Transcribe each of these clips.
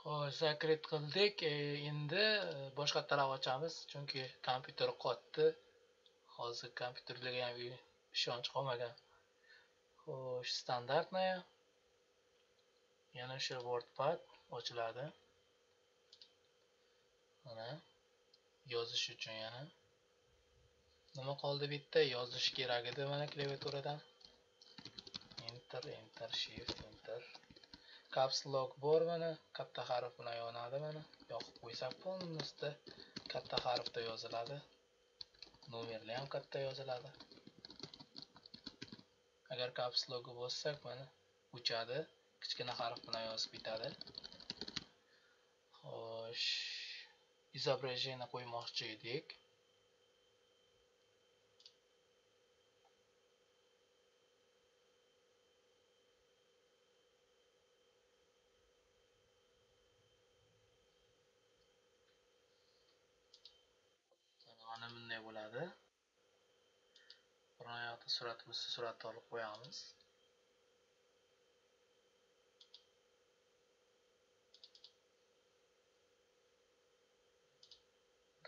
Xo'sh, zakrit qildik. E, endi e, boshqa talab ochamiz, chunki kompyuter qotdi. Hozir kompyuterlarga ham ishonch qolmagan. Xo'sh, standartная. Yana o'sha WordPad ochiladi. Mana yozish uchun yana nima qoldi bitta yozish kerak edi mana klaviaturadan. Enter, enter, shift, enter. Caps lock bor mana katta harf bilan yonadi mana yoqib qo'ysak полностью katta harfda yoziladi. Nomerlar ham katta yoziladi. Agar caps lock bossak mana uchadi. Kichkina harf bilan yozib bitadi. Xo'sh изображение qo'ymoqchi edik. Bunday bo'ladi. Biron yoqda suratimizni suratni olib qo'yamiz.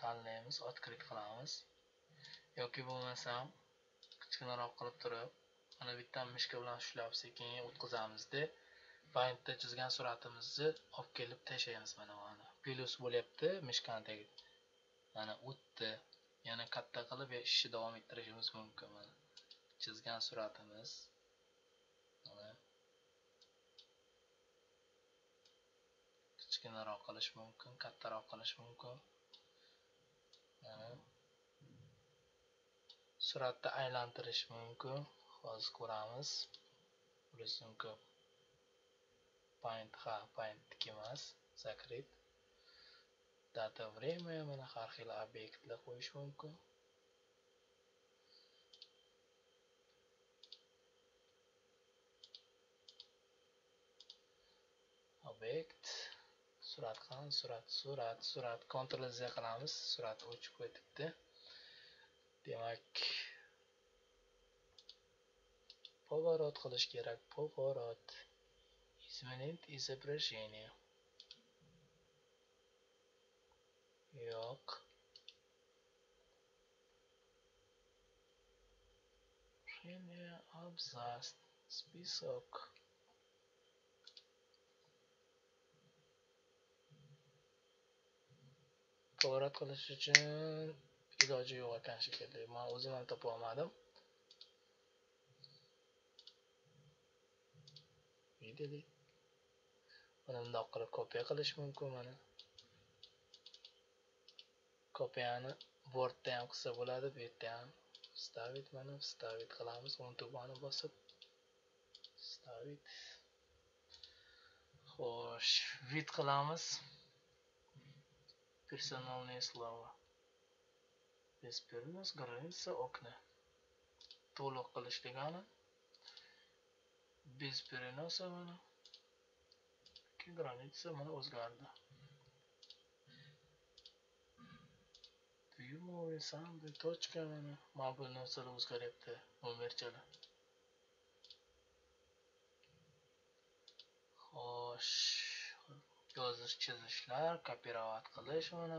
Tanlaymiz открыть qilamiz. Yoki bo'lmasam kichkinaroq qilib turib mana bitta mishka bilan ushlab sekin o'tkazamizda paintda chizgan suratimizni olib kelib tashlaymiz mana mana. Plus bo'lyapti mishkani mana o'tdi. Yana katta qilib ishni davom ettirishimiz mumkin mana chizgan suratimiz mana kichkinaroq qilish mumkin kattaroq qilish mumkin mana suratni aylantirish mumkin hozir ko'ramiz рисунка paint ha paint emas закрыть data время mana har xil obyektlar qo'yish mumkin obyekt surat qani surat surat surat ctrl z qilamiz surat o'chib ketibdi demak поворот qilish kerak поворот. Изменить изображение. Yok. Premier абзац. Список. To'g'rat qilish uchun iloji yo'q ekan shekilli. Men o'zim ham topa olmadim. Videolik. Buni bundoq qilib kopiya qilish mumkin mana. Kopiyani Wordda ham qilsa bo'ladi, bu yerda ham stavit mana stavit qilamiz, o'ng tugmani bosib stavit. Xo'sh, vid qilamiz. Персональные слова. Без перенос граница окна. To'liq qilish degani без переноса mana granitsa mana o'zgardi. Yumor sound точка mana mana bu narsalar o'zgaryapti nomerchalar xo'sh yozish chizishlar kopirovat qilish mana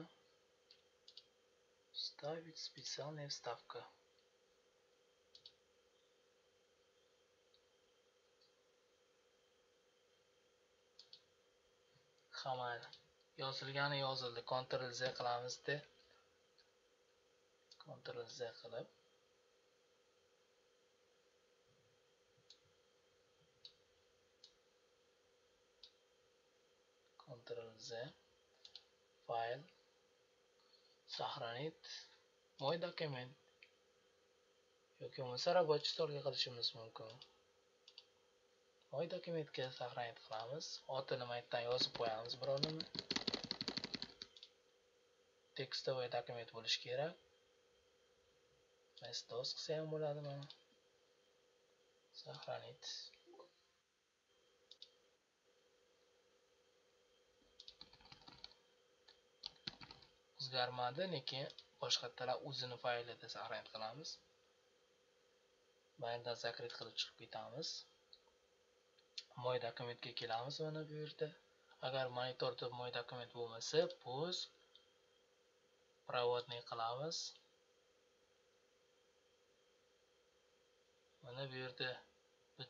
ставить специальная вставка hamma yozilgani yozildi ctrl z qilamizda Ctrl Z qilib. Ctrl Z fayl сохранить мой dokument yoki bo'lmasa рабочий stolga qilishimiz mumkin. Moy dokumentga сохранить qilamiz. Otini maytdan yozib qo'yamiz birovnimi tekstovoy dokument bo'lishi kerak. Mestos qilsa ham bo'ladi mana. Сохранить. O'zgarmadi, lekin boshqatdalar o'zini faylida saqlanib qilamiz. maydan zakrit qilib chiqib ketamiz. Moy dokumentga kelamiz mana bu yerda. agar monitorda mo'y dokument bo'lmasa pus provodniy qilamiz mana bu yerda bu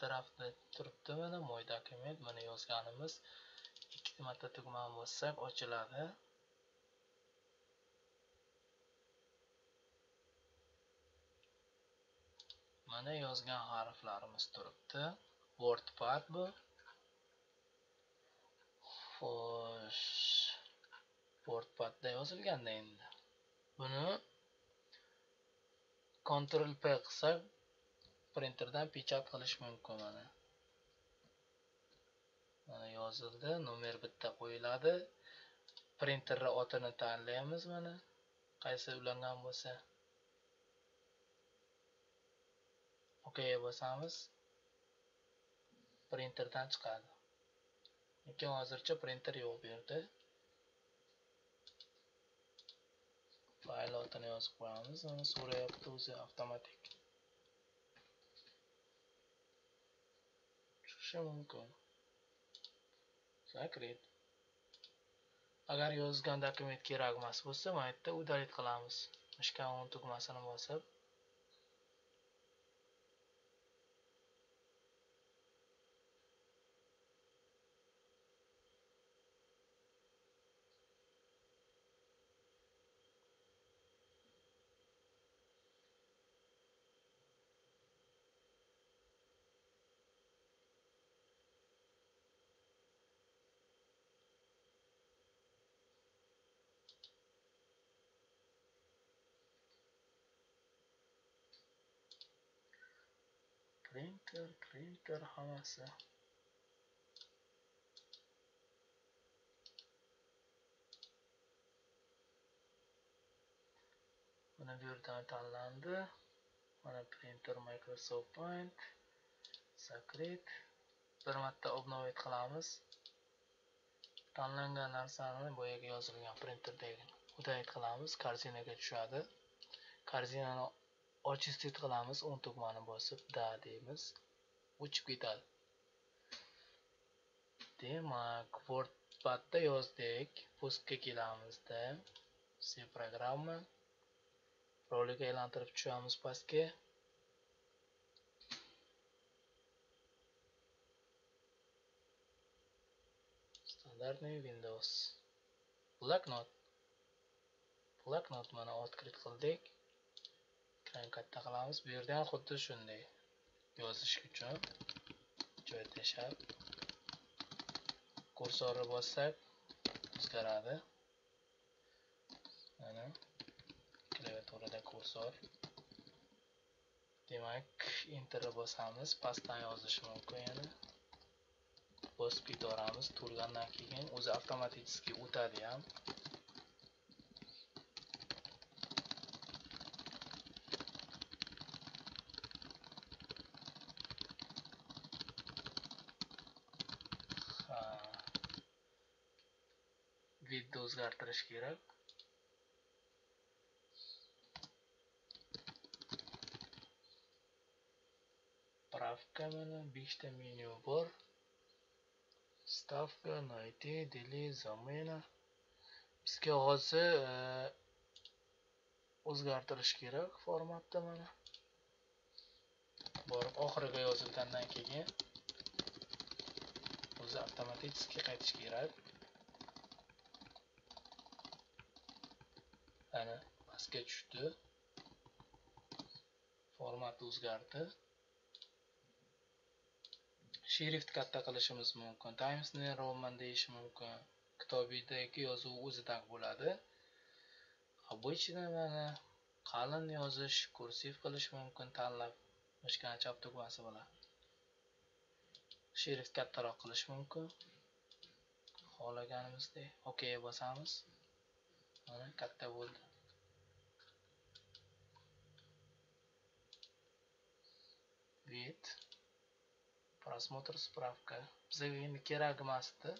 tarafda turibdi mana mo'y dokument. Mana yozganimiz ikki marta tugmani bossak ochiladi. Mana yozgan harflarimiz turibdi. Wordpad bu. Xo'sh. Wordpadda yozilganda endi. Buni Ctrl P qilsak printerdan pechat qilish mumkin mana. Mana yozildi nomer bitta qo'yiladi. Printerni otini tanlaymiz mana qaysi ulangan bo'lsa. OK bosamiz. Printerdan chiqadi. Lekin hozircha printer yo'q bu yerda. Fayl otini yozib qo'yamiz mana so'rayapti o'zi avtomatik. Mumkin sakrit agar yozgan dokument kerak emas bo'lsa mana yerda удалить qilamiz. Mishkan tugmasini bosib. Printer printer hammasi mana bu yerdan tanlandi mana printer microsoft paint secret. Bir marta obnovit qilamiz. Tanlangan narsani boyagi yozilgan printerdagi udayt qilamiz. Korzinaga tushadi. Korzinani очистить qilamiz o'ng tugmani bosib da deymiz. O'chib ketadi. Demak wordpadda yozdik. Postga kelamizda save programma. Rolik aylantirib tushamiz pastga. Стандартный windows. Blacknot blacknot mana открыть qildik. Ekran katta qilamiz bu yerda ham xuddi shunday yozish uchun joy teshab kursorni bossak o'zgaradi mana klaviaturada kursor demak enterni bosamiz pastdan yozish mumkin yana bosib ketaveramiz turgandan keyin o'zi avtomatik o'tadi ham o'zgartirish kerak. Правка mana beshta menyu bor. Stavka найти delete zamena. Bizga hozir e, o'zgartirish kerak formatda mana. Borib oxiriga yozilgandan keyin o'zi avtomatik qaytish kerak ana pastga tushdi format o'zgardi. Shrift katta qilishimiz mumkin times new roman deyish mumkin kitobidagi yozuv o'zidan bo'ladi. Обычно mana qalin yozish kursiv qilish mumkin tanlab mishkani chap tugmasi bilan. Shrift kattaroq qilish mumkin. Xohlaganimizdek ok bosamiz. Mana katta bo'ldi. Вид. Просмотр справка. Bizga endi kerak emasdi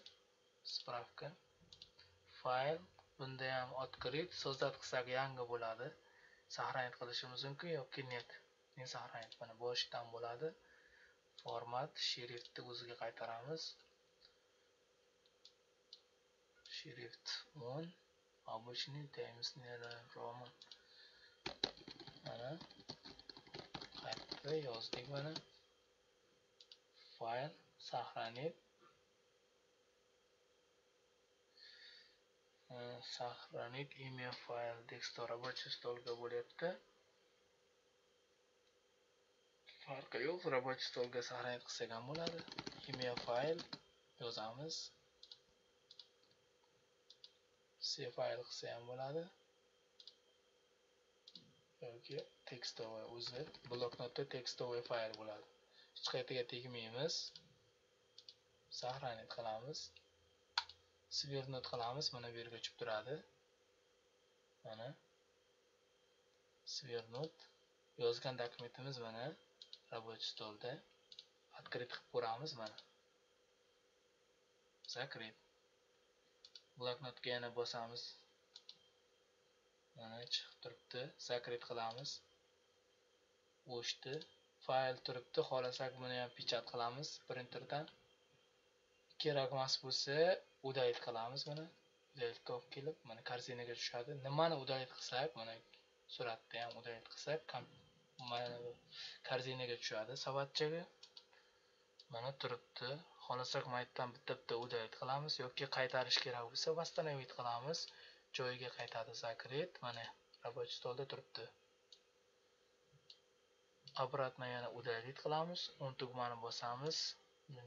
spravka fayl bunda ham открыть so'zlat qilsak yangi bo'ladi сохранить qilishimiz mumkin yoki net men сохранить mana boshidan bo'ladi format shriftni o'ziga qaytaramiz shift 10 обычный temsner roman mana qaytdi yozdik mana. Fayl сохранить сохранить имя файл desktop рабочий stolga bo'lyapti. Farqi yo'q рабочий stolga сохранить qilsak ham bo'ladi. Imya fayl yozamiz. C fayl qilsa ham bo'ladi. Yoki tekstovoy o'zi bloknotda tekstovoy fayl bo'ladi. Hech qayerga tegmaymiz? Сохранить qilamiz. Свернуть qilamiz mana bu yerga tushib turadi. Mana sвернуть yozgan dokumentimiz mana рабочий stolda открыть qilib ko'ramiz mana. Закрыть bloknotga yana bosamiz. Mana chiqib turibdi. Закрыть qilamiz. O'chdi. Fayl turibdi. Xohlasak buni ham pechat qilamiz printerdan. Kerak emas bo'lsa udalit qilamiz mana udalitga olib kelib mana korzinaga tushadi. Nimani udalit qilsak? Mana suratni ham udalit qilsak mana tushadi savatchaga. Mana turibdi. Xohlasak maytdan bitta bitta udalit qilamiz yoki qaytarish kerak bo'lsa восстановить qilamiz. Joyiga qaytadi sakret mana рабочий stolda turibdi. Обратно yana удалить qilamiz. O'n tugmani bosamiz.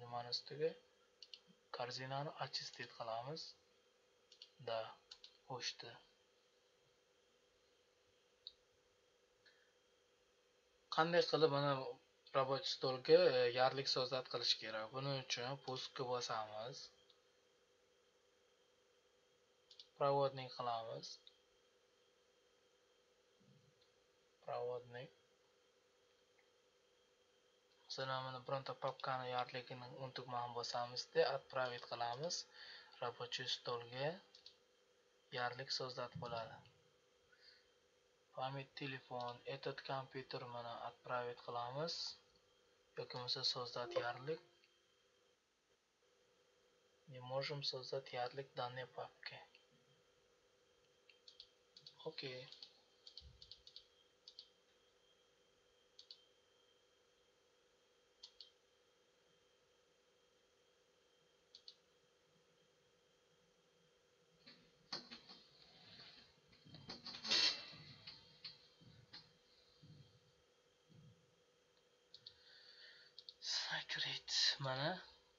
Nimani ustiga? Korzinani очистить qilamiz. Да o'chdi qanday qilib mana рабочий stolga э, yarlik so'zlar qilish kerak? Buning uchun pustga bosamiz. Проводник qilamiz проводник masalan mana bironta papkani yarligini o'n tugmani bosamizda отправить qilamiz рабочий stolga yarlik so'zlat bo'ladi память telefon этот kompyuter mana отправить qilamiz yoki bo'lmasa создать ярлик не можем создать ярлик данной папки. Okay secret mana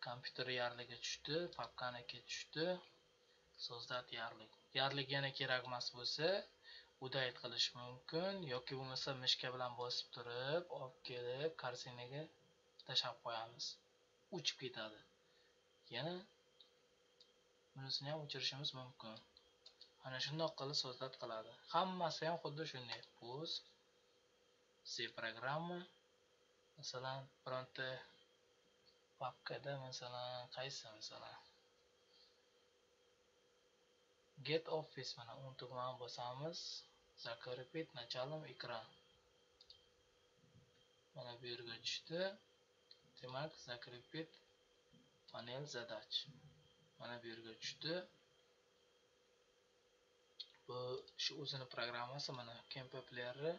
kompyuter yarliga tushdi papkaniki tushdi. So'zlat yarlik yarlik yana kerak emas bo'lsa udayt qilish mumkin yoki bo'lmasa mishka bilan bosib turib olib kelib korзинаga tashlab qo'yamiz. O'chib ketadi. Yana bunisini ham o'chirishimiz mumkin. Ana shundoq qilib so'zlab qiladi. Hammasi ham xuddi shunday. Pust c programma masalan bironta papkada masalan qaysi masalan? Get office mana o'n tugmani bosamiz. Закрепить началом экран mana bu yerga tushdi demak закрепить panel задач. Mana bu yerga tushdi bu shu o'zini programmasi mana kmp playerni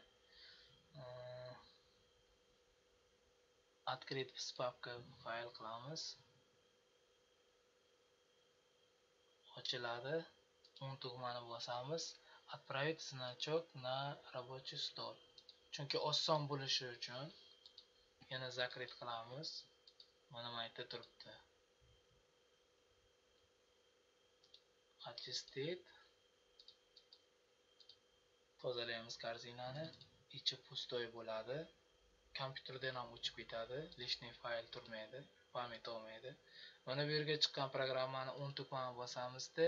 открыть с папка fayl qilamiz ochiladi o'n tugmani bosamiz отправить значок на рабочий стол. Chunki oson bo'lishi uchun yana закрыть qilamiz mana bu yerda turibdi очистить tozalaymiz korzinani ichi pustoy bo'ladi kompyuterdan ham o'chib ketadi лишний fayl turmaydi pamять olmaydi mana bu yerga chiqqan programmani o'n tugmani bosamizda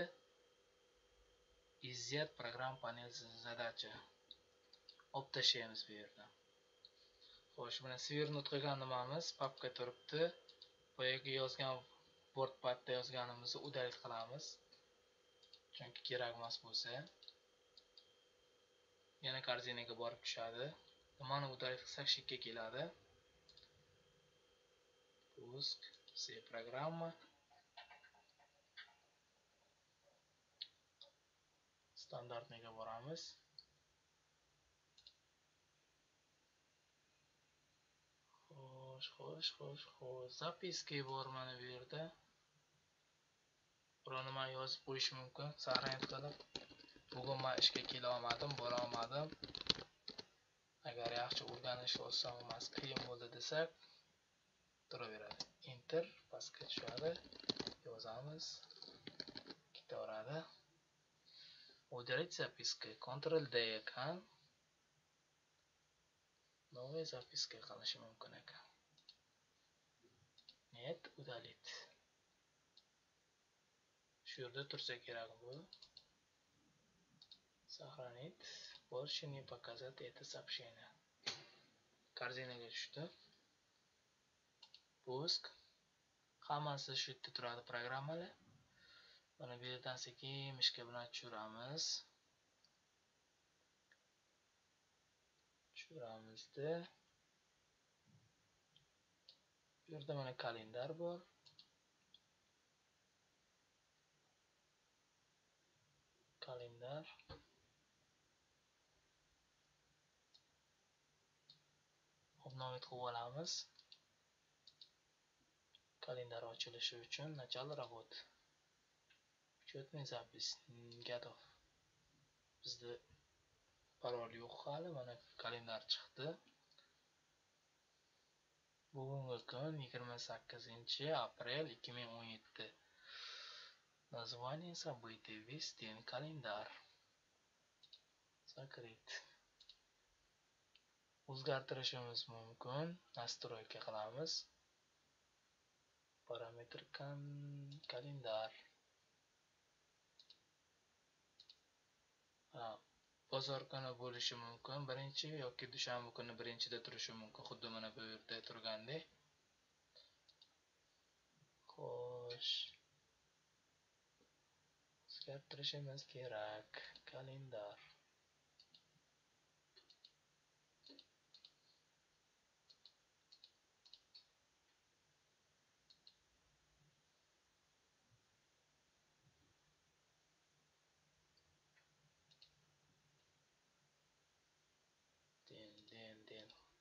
izziyat program panel задача. Olib tashlaymiz bu yerdan xo'sh mana sвернуть qilgan nimamiz papka turibdi boyagi yozgan wordpadda yozganimizni udalit qilamiz chunki kerak emas bo'lsa yana korzinaga borib tushadi nimani udalit qilsak shu yerga keladi пуск. C programma standartnega boramiz. Xo'sh xo'sh xo'sh xo'sh. Zapiski bor mana bu yerda. Biror man yozib qo'yish mumkin. Saqlanib qilib bugun man ishga kela olmadim bora olmadim agar yaxshi o'rganish oson emas qiyin bo'ldi desak turaveradi. Enter pastga tushadi. Yozamiz. Ketaveradi. Удалить записки ctrl d ekan новая записка qilishi mumkin ekan net удалить shu yerda tursa kerak bu сохранить больше не показать это сообщение Корзинага tushdi пуск hammasi shu yerda turadi programmalar mana bu yerdan sekin mishka bilan tushiramiz. Tushiramizda bu yerda mana kalendar bor. Kalendar. Obnovить qilib olamiz. Kalendar ochilishi uchun начало работы учетный запись готов bizda parol yo'q hali mana kalendar chiqdi. Bugungi kun 28 aprel 2017 название событий ввести kalendar. Закрыт. O'zgartirishimiz mumkin. Настройка qilamiz. Parametr kalendar. Bozor kuni bo'lishi mumkin. Birinchi yoki dushanba kuni birinchida turishi mumkin. Xuddi mana bu yerda turgandek. Xo'sh. O'zgartirishimiz kerak. Kalendar.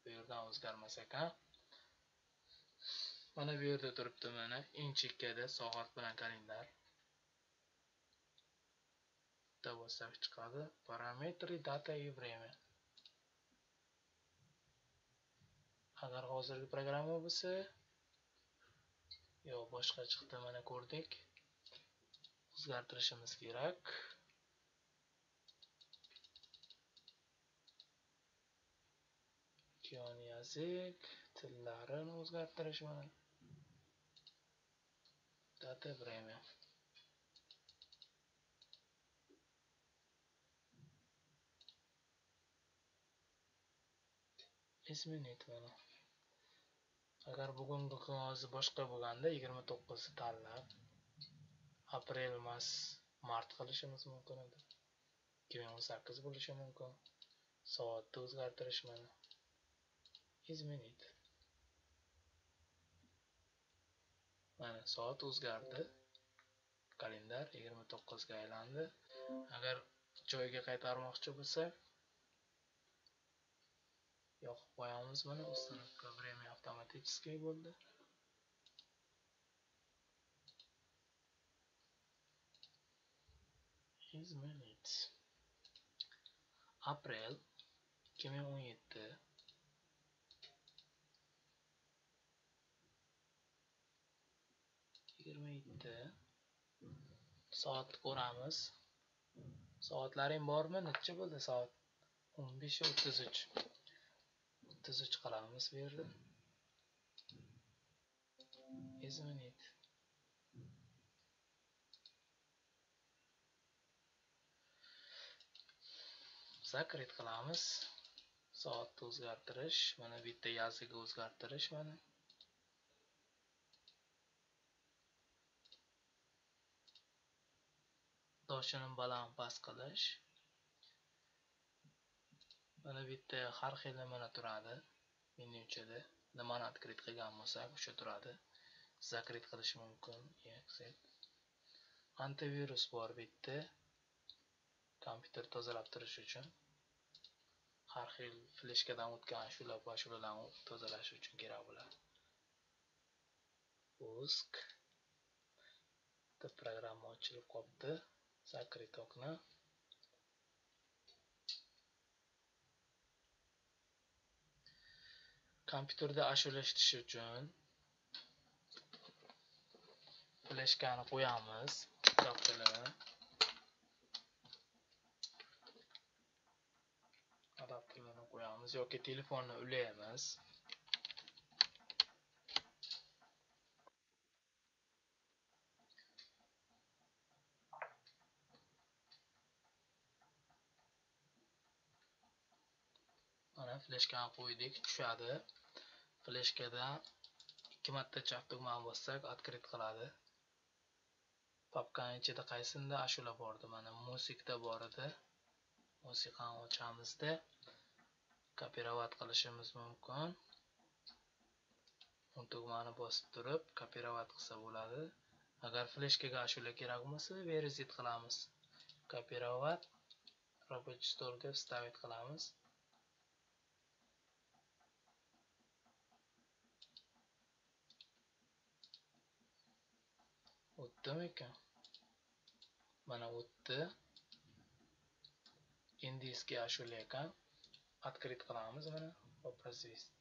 Bu yerdan o'zgarmas ekan. Mana bu yerda turibdi mana eng chekkada soat bilan kalendar. Bitta bossak chiqadi. Parametri data и время. Agar hozirgi programma bo'lsa yo boshqa chiqdi mana ko'rdik. O'zgartirishimiz kerak. Okean yazik tillarini o'zgartirish mana data время изменить mana. Agar bugungi kun o'zi boshqa bo'lganda yigirma to'qqizni tanlab aprel emas mart qilishimiz mumkin edi. Ikki ming o'n sakkiz bo'lishi mumkin. Soatni o'zgartirish mana изменить mana soat o'zgardi. Kalendar 29 ga aylandi. Agar joyiga qaytarmoqchi bo'lsak yoqib qo'yamiz mana установка время автоматический bo'ldi. Изменить aprel 2017 yigirma yetti soat ko'ramiz soatlaring bormi necha bo'ldi soat o'n besh o'ttiz uch o'ttiz uch qilamiz bu yerda изменить закрыть qilamiz soatni o'zgartirish mana bitta yazigi o'zgartirish mana toshini baland past qilish. Mana bu yerda har xil nimalar turadi? Menyuchada nimani открыть qilgan bo'lsak o'sha turadi. Zakrit qilish mumkin antivirus bor bu yerda. Kompyuter tozalab turish uchun. Har xil fleshkadan o'tgan ashula va ashulalarni tozalash uchun kerak bo'ladi. Usk. Bitta programma ochilib qolibdi. Закрыть окна. Kompyuterda ashula uchun fleshkani qo'yamiz adapterni adapterni qo'yamiz yoki telefonni ulaymiz fleshkani qo'ydik tushadi. Fleshkadan ikki marta chap tugmani bossak открыть qiladi. Papkani ichida qaysinda ashula bor edi mana musikda bor edi. Musiqani ochamizda. Kopirovat qilishimiz mumkin. Tugmani bosib turib kopirovat qilsa bo'ladi. Agar fleshkaga ashula kerak bo'lmasa verezit qilamiz. Kopirovat рабочий stol deb ставить qilamiz. O'tdimi ekan mana o'tdi indiyskiy ashula ekan открыть qilamiz mana воспроизвести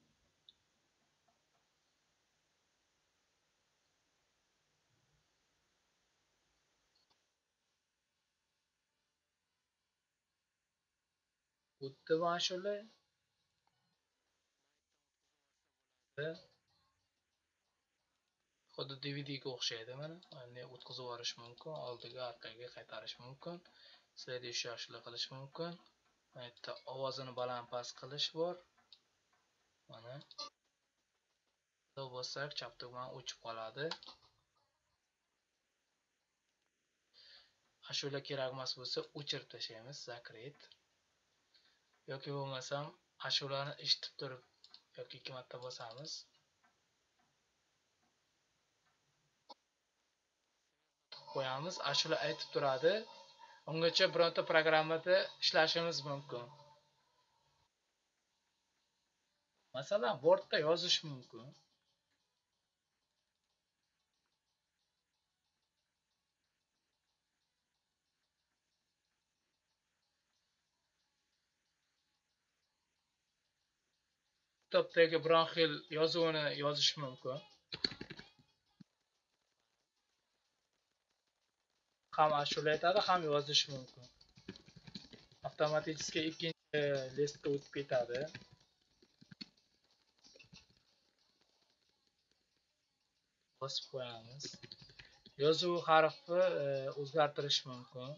o'tdi bu ashula xuddi dvdga o'xshaydi mana bunday o'tkazib yuborish mumkin oldiga orqaga qaytarish mumkin следующий ashula qilish mumkin. Mana yerda ovozini baland past qilish bor. Mana. Bossak chap tugma o'chib qoladi. Ashula kerak emas bo'lsa o'chirib tashlaymiz zakret yoki bo'lmasam ashulani eshitib turib yoki ikki marta bosamiz. Qo'yamiz. Ashula aytib turadi ungacha bironta programmada ishlashimiz mumkin. Masalan wordda yozish mumkin. Kitobdagi biron xil yozuvni yozish mumkin. Ham ashula aytadi ham yozish mumkin. Avtomatiski ikkinchi listga o'tib ketadi. Bosib qo'yamiz. Yozuv harfi e, o'zgartirish mumkin.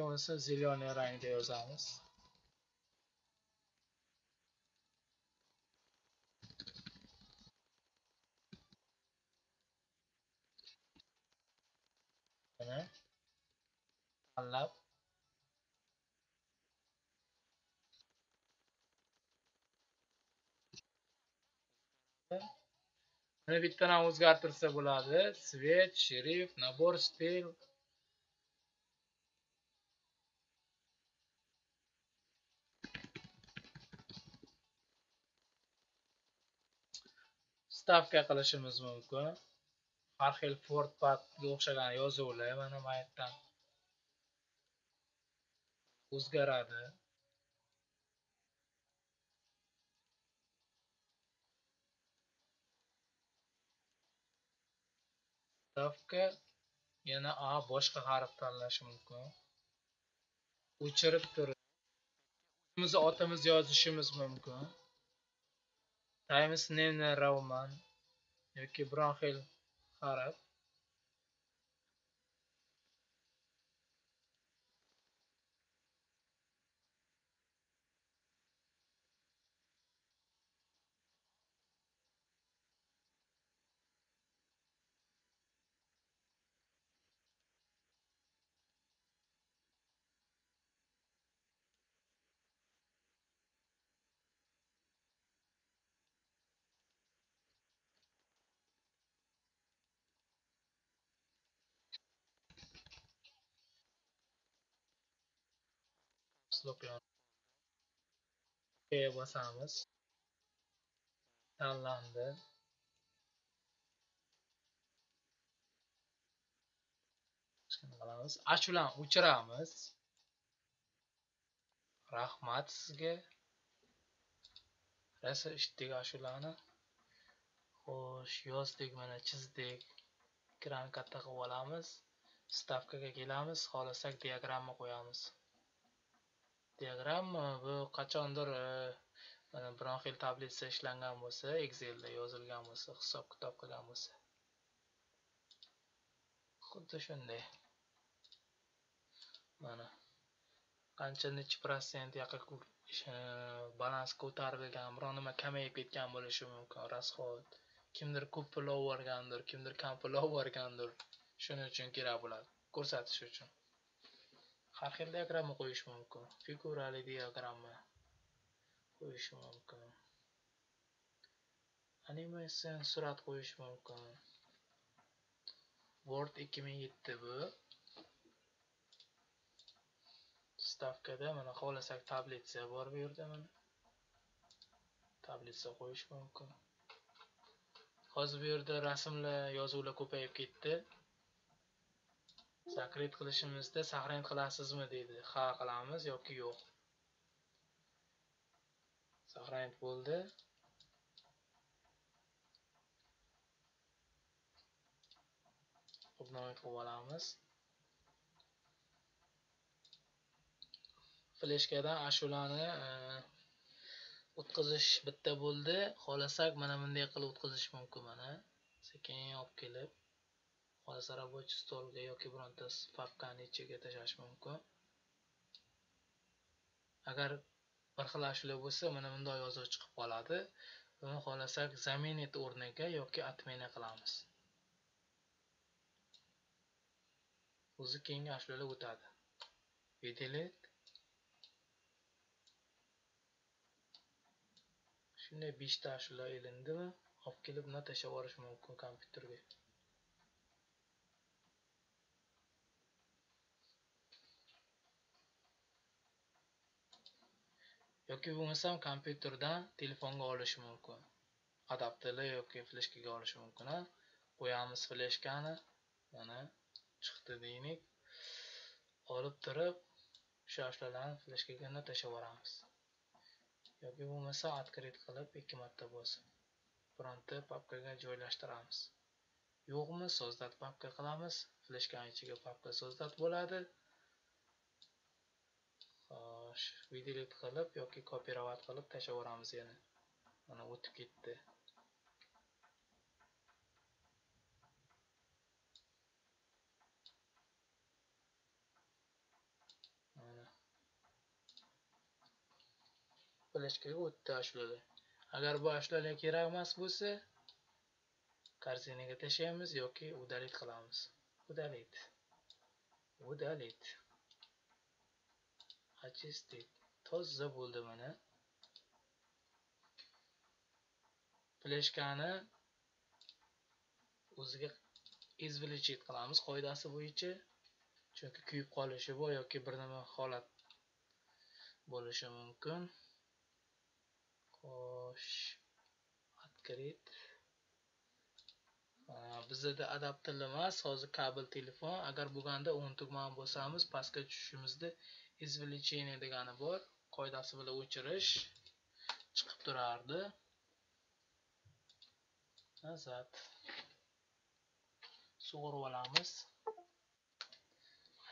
Bo'lmasa зеленый rangda yozamiz mana tanlab mana bittadan o'zgartirsa bo'ladi svet shrift nabor stil stavka qilishimiz mumkin. Har xil fortpadga o'xshagan yozuvlar mana bu yerdan o'zgaradi. Stavka yana a boshqa harf tanlash mumkin. O'chirib turib o'zimizni otimizni yozishimiz mumkin. Times name roman yoki biron xil harf bloklayamiz OK bosamiz tanlandi shuni qilamiz ashulani o'chiramiz rahmat sizga rosa eshitdik ashulani xo'sh yozdik mana chizdik ekranni katta qilib olamiz stavkaga kelamiz xohlasak diagramma qo'yamiz. Diagramma bu qachondir e, mana biron xil tablitsa ishlangan bo'lsa excelda yozilgan bo'lsa hisob kitob qilgan bo'lsa. Xuddi shunday. Mana qancha nechi protsent yaqin e, balans ko'tarilgan biron nima kamayib ketgan bo'lishi mumkin rasxod. Kimdir ko'p pul olib kimdir kam pul olib shuning uchun kerak bo'ladi ko'rsatish uchun. Har xil diagramma qo'yish mumkin. Figurali diagramma qo'yish mumkin. Animation surat qo'yish mumkin. Word 2007 bu. Stavkada mana xohlasak tablitsa bor bu yerda mana. Tablitsa qo'yish mumkin. Hozir bu yerda rasmlar yozuvlar ko'payib ketdi. Sakrit qilishimizda saqlanib qilasizmi deydi. Ha qilamiz yoki yo'q. Saqlanib bo'ldi. Obnoit qilib olamiz. Fleshkadan ashulani e, o'tkazish bitta bo'ldi. Xohlasak mana bunday qilib o'tkazish mumkin mana. Sekin olib kelib. Xohlasa рабочий stolga yoki bironta papkani ichiga tashlash mumkin. Agar bir xil ashula bo'lsa mana bunday yozuv chiqib qoladi. Buni xohlasak заменит o'rniga yoki отмена qilamiz. O'zi keyingi ashulalar o'tadi. Видели shunday beshta ashula ilindimi olib kelib bundan tashlab yuborish mumkin kompyuterga. Yoki bo'lmasam kompyuterdan telefonga olish mumkin. Adapterlar yoki fleshkaga olish mumkin qo'yamiz fleshkani. Mana chiqdi deylik. Olib turib o'sha ashulalarni fleshkaga tashlab yuboramiz. Yoki bo'lmasa открыть qilib ikki marta bo'lsin. Bironta papkaga joylashtiramiz. Yo'qmi sozdat papka qilamiz. Fleshkani ichiga papka sozdat bo'ladi. Xo'sh delete qilib yoki kopirovat qilib tashlab yuboramiz yana. Mana o'tib ketdi. Fleshkaga o'tdi ashulada agar bu ashulalar kerak emas bo'lsa korзинаga tashlaymiz yoki udalit qilamiz. Udalit udalit очистить toza bo'ldi mana. Fleshkani o'ziga извлечить qilamiz qoidasi bo'yicha. Chunki kuyib qolishi bor yoki bir nima holat bo'lishi mumkin. Xo'sh открыть bizada adapterli emas hozir kabel telefon. Agar bo'lganda o'ng tugmani bosamiz pastga tushishimizda извлечение degani bor qoidasi bilan o'chirish chiqib turardi. Nazat sug'urib olamiz.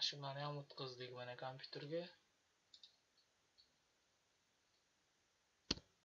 Shularni ham o'tkazdik mana kompyuterga.